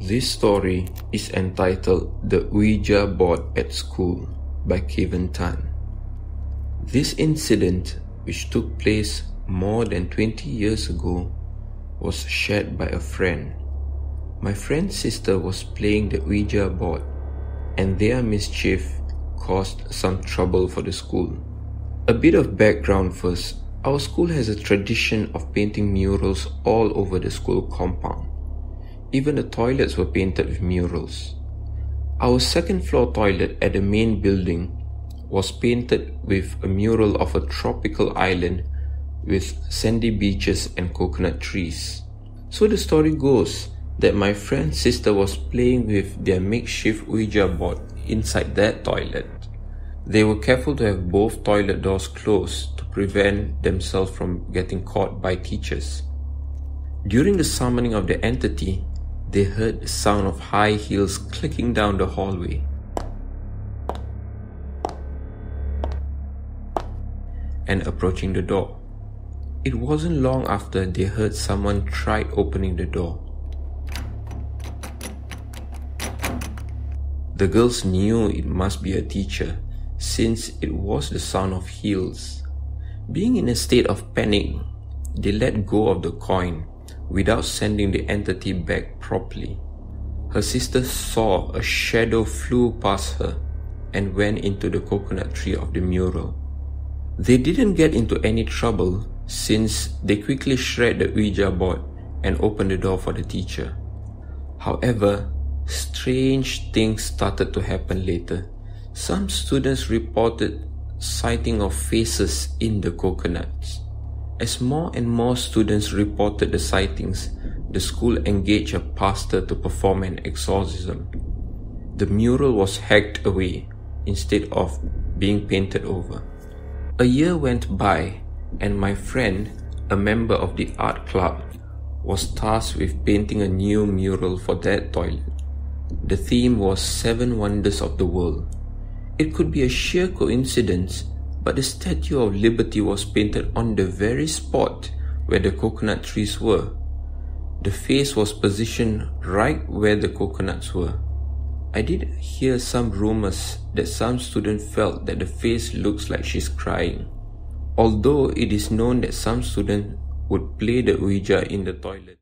This story is entitled The Ouija Board at School by Kevin Tan. This incident, which took place more than 20 years ago, was shared by a friend. My friend's sister was playing the Ouija board, and their mischief caused some trouble for the school. A bit of background first. Our school has a tradition of painting murals all over the school compound. Even the toilets were painted with murals. Our second floor toilet at the main building was painted with a mural of a tropical island with sandy beaches and coconut trees. So the story goes that my friend's sister was playing with their makeshift Ouija board inside that toilet. They were careful to have both toilet doors closed to prevent themselves from getting caught by teachers. During the summoning of the entity, they heard the sound of high heels clicking down the hallway. and approaching the door. It wasn't long after they heard someone try opening the door. The girls knew it must be a teacher since it was the sound of heels. Being in a state of panic, they let go of the coin without sending the entity back properly. Her sister saw a shadow flew past her and went into the coconut tree of the mural. They didn't get into any trouble since they quickly shred the Ouija board and opened the door for the teacher. However, strange things started to happen later. Some students reported sighting of faces in the coconuts. As more and more students reported the sightings, the school engaged a pastor to perform an exorcism. The mural was hacked away instead of being painted over. A year went by, and my friend, a member of the art club, was tasked with painting a new mural for that toilet. The theme was Seven Wonders of the World. It could be a sheer coincidence, but the Statue of Liberty was painted on the very spot where the coconut trees were. The face was positioned right where the coconuts were. I did hear some rumors that some students felt that the face looks like she's crying. Although it is known that some students would play the Ouija in the toilet.